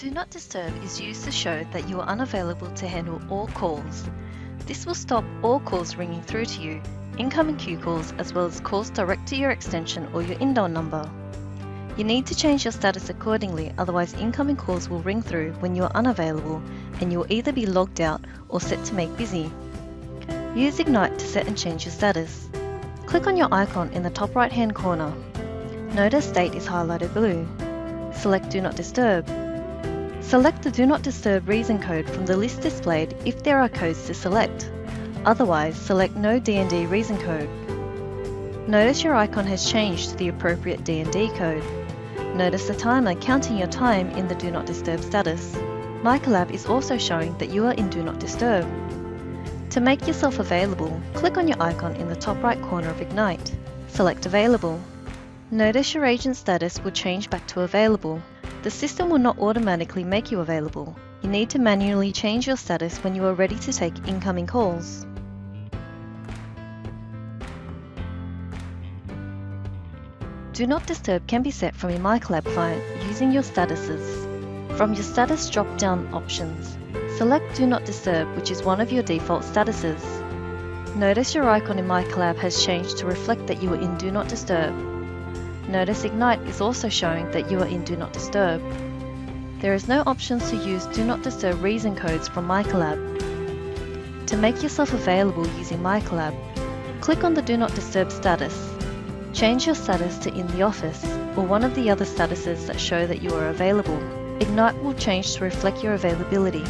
Do Not Disturb is used to show that you are unavailable to handle all calls. This will stop all calls ringing through to you, incoming queue calls, as well as calls direct to your extension or your indoor number. You need to change your status accordingly, otherwise, incoming calls will ring through when you are unavailable and you will either be logged out or set to make busy. Use Ignite to set and change your status. Click on your icon in the top right hand corner. Notice State is highlighted blue. Select Do Not Disturb. Select the Do Not Disturb reason code from the list displayed if there are codes to select. Otherwise, select No D&D reason code. Notice your icon has changed to the appropriate D&D code. Notice the timer counting your time in the Do Not Disturb status. MiCollab is also showing that you are in Do Not Disturb. To make yourself available, click on your icon in the top right corner of Ignite. Select Available. Notice your agent status will change back to Available. The system will not automatically make you available. You need to manually change your status when you are ready to take incoming calls. Do Not Disturb can be set from your MiCollab client using your statuses. From your status drop-down options, select Do Not Disturb which is one of your default statuses. Notice your icon in MiCollab has changed to reflect that you are in Do Not Disturb. Notice Ignite is also showing that you are in Do Not Disturb. There is no options to use Do Not Disturb reason codes from MiCollab. To make yourself available using MiCollab, click on the Do Not Disturb status. Change your status to In the Office or one of the other statuses that show that you are available. Ignite will change to reflect your availability.